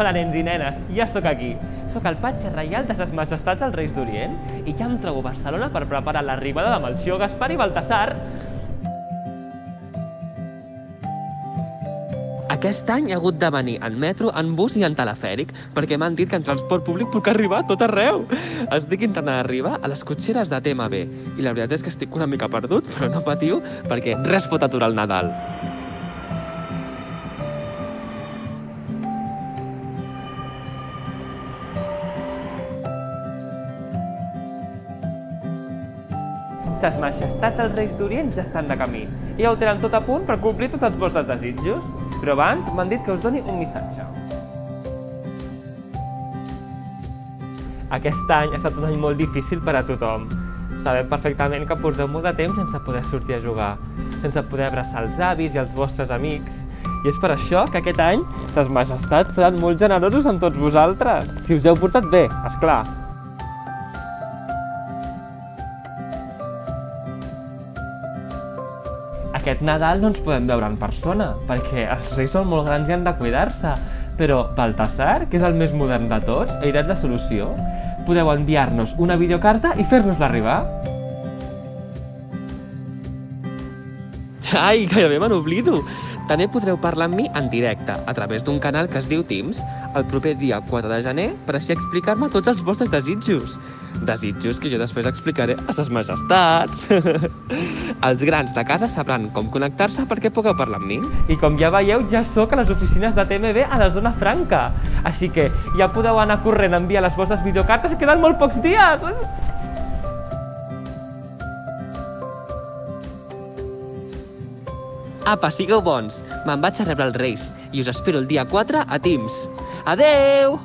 Hola, nens i nenes, ja sóc aquí. Sóc el patge reial de ses majestats els Reis d'Orient i ja em trobo a Barcelona per preparar l'arribada de Melchior, Gaspar i Baltasar. Aquest any he hagut de venir en metro, en bus i en telefèric, perquè m'han dit que en transport públic puc arribar a tot arreu. Estic intentant arribar a les cotxeres de TMB i la veritat és que estic una mica perdut, però no patiu, perquè res pot aturar el Nadal. Ses majestats els reis d'Orient ja estan de camí i ja ho tenen tot a punt per complir tots els vostres desitjos. Però abans m'han dit que us doni un missatge. Aquest any ha estat un any molt difícil per a tothom. Sabem perfectament que porteu molt de temps sense poder sortir a jugar, sense poder abraçar els avis i els vostres amics. I és per això que aquest any ses majestats seran molt generosos amb tots vosaltres, si us heu portat bé, és clar. Aquest Nadal no ens podem veure en persona, perquè els reis són molt grans i han de cuidar-se. Però Baltasar, que és el més modern de tots, ha ideat la solució. Podeu enviar-nos una videocarta i fer-nos-la arribar. Ai, gairebé me n'oblido! També podreu parlar amb mi en directe, a través d'un canal que es diu Teams, el proper dia 4 de gener, per així explicar-me tots els vostres desitjos. Desitjos que jo després explicaré a ses majestats. els grans de casa sabran com connectar-se perquè pugueu parlar amb mi. I com ja veieu, ja sóc a les oficines de TMB a la zona franca. Així que ja podeu anar corrent a enviar les vostres videocartes, queden molt pocs dies! Apa, sigueu bons. Me'n vaig a rebre els Reis i us espero el dia 4 a Teams. Adeu!